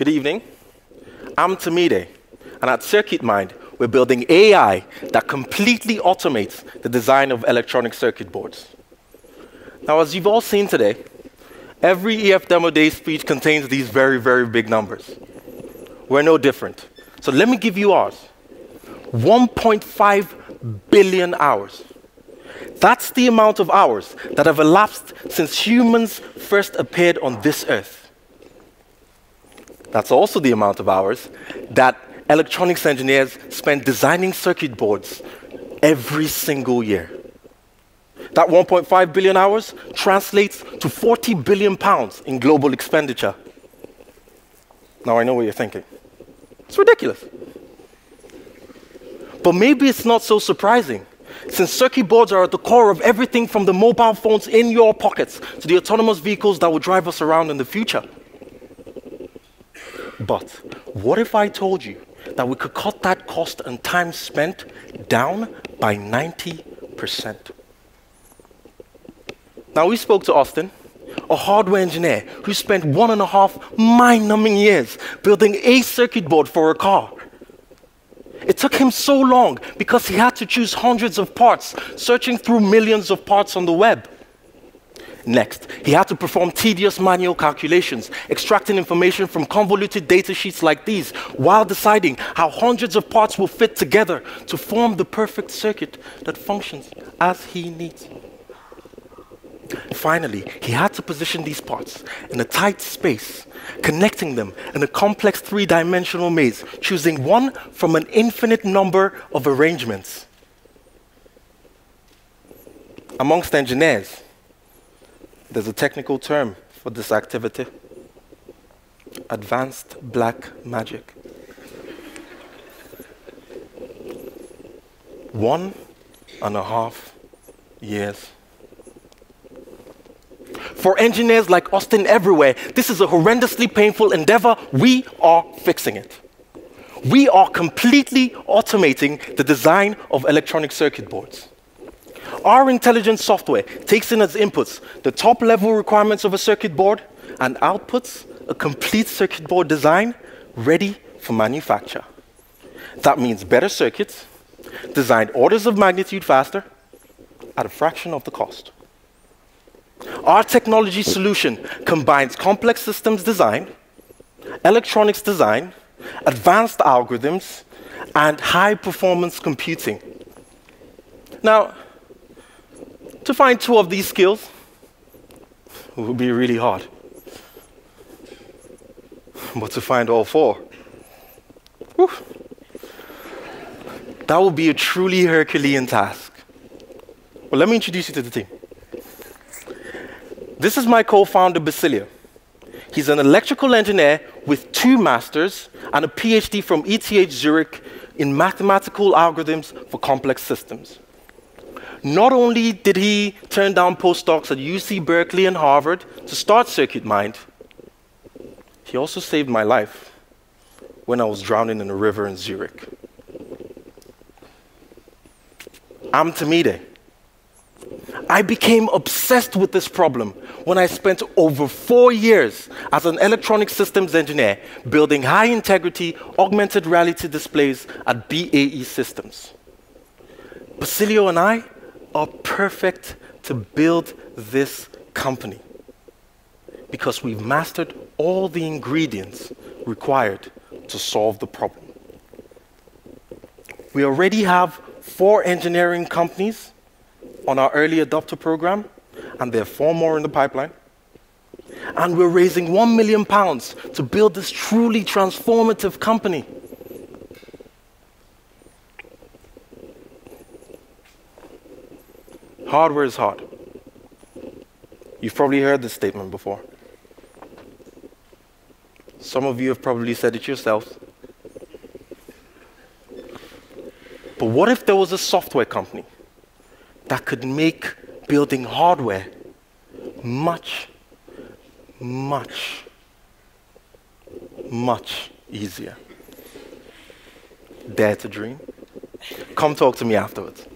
Good evening. I'm Tomide, and at Circuit Mind, we're building AI that completely automates the design of electronic circuit boards. Now, as you've all seen today, every EF Demo Day speech contains these very, very big numbers. We're no different. So let me give you ours 1.5 billion hours. That's the amount of hours that have elapsed since humans first appeared on this earth. That's also the amount of hours that electronics engineers spend designing circuit boards every single year. That 1.5 billion hours translates to 40 billion pounds in global expenditure. Now I know what you're thinking. It's ridiculous. But maybe it's not so surprising, since circuit boards are at the core of everything from the mobile phones in your pockets to the autonomous vehicles that will drive us around in the future. But what if I told you that we could cut that cost and time spent down by 90%? Now, we spoke to Austin, a hardware engineer who spent one and a half mind numbing years building a circuit board for a car. It took him so long because he had to choose hundreds of parts, searching through millions of parts on the web. Next, he had to perform tedious manual calculations, extracting information from convoluted data sheets like these, while deciding how hundreds of parts will fit together to form the perfect circuit that functions as he needs. Finally, he had to position these parts in a tight space, connecting them in a complex three dimensional maze, choosing one from an infinite number of arrangements. Amongst engineers, there's a technical term for this activity advanced black magic. One and a half years for engineers like Austin everywhere, this is a horrendously painful endeavor. We are fixing it. We are completely automating the design of electronic circuit boards. Our intelligent software takes in as inputs the top level requirements of a circuit board and outputs a complete circuit board design ready for manufacture. That means better circuits, designed orders of magnitude faster, at a fraction of the cost. Our technology solution combines complex systems design, electronics design, advanced algorithms, and high performance computing. Now, to find two of these skills would be really hard. But to find all four, whew, that would be a truly Herculean task. Well, let me introduce you to the team. This is my co founder, Basilio. He's an electrical engineer with two masters and a PhD from ETH Zurich in mathematical algorithms for complex systems. Not only did he turn down postdocs at UC Berkeley and Harvard to start Circuit Mind, he also saved my life when I was drowning in a river in Zurich. I'm Tomide. I became obsessed with this problem when I spent over four years as an electronic systems engineer building high integrity augmented reality displays at BAE Systems. Basilio and I are perfect to build this company because we've mastered all the ingredients required to solve the problem. We already have four engineering companies on our early adopter program, and there are four more in the pipeline. And we're raising one million pounds to build this truly transformative company. Hardware is hard. You've probably heard this statement before. Some of you have probably said it yourselves. But what if there was a software company that could make building hardware much, much, much easier. Dare to dream? Come talk to me afterwards.